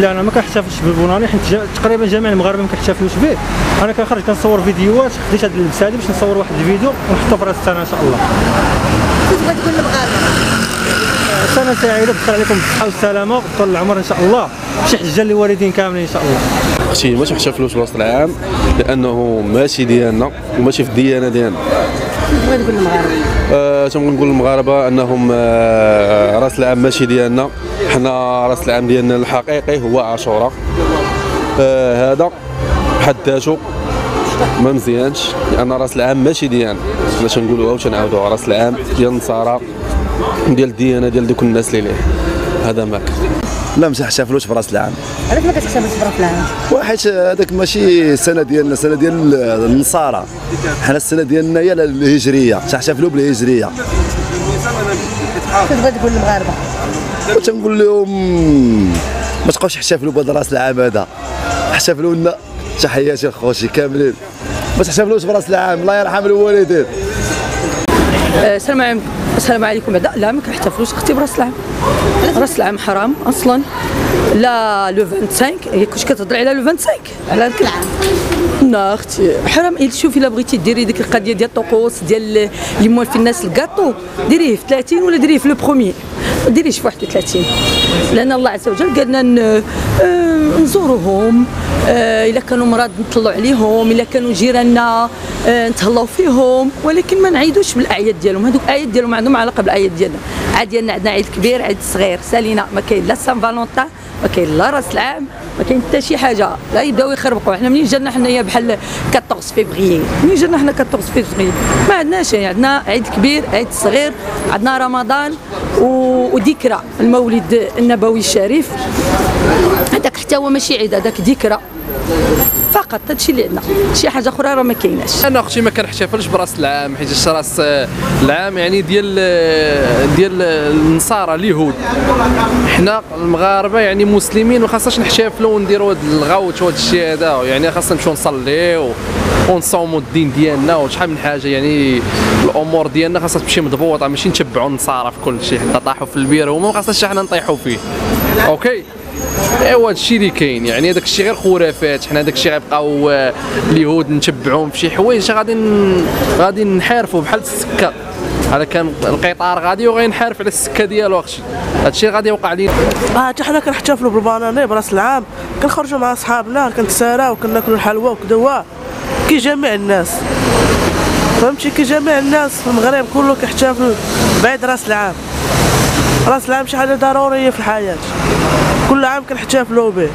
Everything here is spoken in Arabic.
لا أنا ما كنحتفلش بالبوناني حيت تقريبا جميع المغاربة ما كيحتفلوش به. أنا كنخرج كنصور فيديوهات خديت هاد اللبسه هادي باش نصور واحد الفيديو ونحطو في رأس السنة إن شاء الله. كتبغي تقول للمغاربة. سنه سعيده تدخل عليكم بالصحة والسلامة وطول العمر إن شاء الله. شي حجه للوالدين كاملين إن شاء الله. أختي ما تحتفلوش براس العام لأنه ماشي ديالنا وماشي في الديانه ديالنا كتبغي تقول للمغاربة. أه تنقول نقول للمغاربة؟ أنهم أه رأس العام ماشي ديالنا حنا راس العام ديالنا الحقيقي هو عاشوراء أه هذا بحد ذاته ما مزيانش. لأن راس العام ماشي ديالنا حنا تنقولوها وتنعاودوها راس العام ديال النصارى ديال الديانة ديال دوك الناس اللي ليه. هذا ما كان. لا ما تحتفلوش براس العام. علاش ما كتحتفلش براس العام؟ وحيت هذاك ماشي السنة ديالنا السنة ديال النصارى. حنا السنة ديالنا هي الهجرية. تحتفلوا بالهجرية. كتبغي تقول للمغاربة؟ وتنقول لهم ما تبقاوش تحتفلوا بهذا راس العام هذا. احتفلوا لنا. تحياتي لخوتي كاملين. ما تحتفلوش برأس العام. الله يرحم الوالدين. السلام عليكم. السلام عليكم. بعدا لا ما كنحتفلوش أختي برأس العام. راس العام حرام أصلا. لا لو 25 هي كنت كتهضر على لو 25 على هذاك العام. لا أختي. حرام. شوفي الا بغيتي ديري ديك القضية ديال الطقوس ديال اللي موالف الناس الكاطو ديريه في 30 ولا ديريه في le premier ما ديريش في 31 لأن الله عز وجل قال لنا ن- آه، نزوروهم آه، إلا كانوا مرض نطلعوا عليهم إلا كانوا جيراننا آه، نتهلاو فيهم ولكن ما نعيدوش بالأعياد ديالهم. هذوك الأعياد ديالهم عندهم علاقة بالأعياد ديالنا. عاد ديالنا عندنا عيد كبير عيد صغير. سالينا ما كاين la Saint-Valentin ما كاين لا راس العام ما كاين حتى شي حاجة. لا يبداو يخربقوا. حنا منين جانا حنايا بحال 14 فيفري منين جانا حنا 14 فيفري ما عندناش. يعني عندنا عيد كبير عيد صغير عندنا رمضان وذكرى. المولد النبوي الشريف. هذاك حتى هو ماشي عيد هذاك ذكرى. فقط هادشي اللي عندنا. شي حاجة أخرى راه ما كايناش. أنا أختي ما كنحتفلش براس العام حيت راس العام يعني ديال ديال النصارى اليهود. حنا المغاربة يعني مسلمين ما خاصناش نحتفلوا ونديروا هاد الغوت وهاد الشيء هذا يعني خاصنا نمشيو نصليو ونصوموا الدين ديالنا وشحال من حاجة يعني الأمور ديالنا خاصها تمشي مضبوطة ماشي نتبعوا النصارى في كل شيء حتى طاحوا في البير وما خاصناش حنا نطيحوا فيه. أوكي؟ ايوا هادشي اللي كاين. يعني هذاك الشيء غير خرافات. حنا داك الشيء غيبقاو آه، اليهود نتبعوهم في شي حوايج غادي غادي نحارفوا بحال السكة. هذا كان القطار غادي وغينحارف على السكة ديالو أختي هادشي غادي يوقع لينا. آه حتى حنا كنحتفلوا بالبناني براس العام. كنخرجوا مع صحابنا كنتساراو كناكلوا الحلوى وكدوا كي جميع الناس. فهمتي؟ كي جميع الناس في المغرب كله كيحتفل بعيد راس العام. راس العام شي حاجة ضرورية في الحياة. كل عام كنحتفلوا به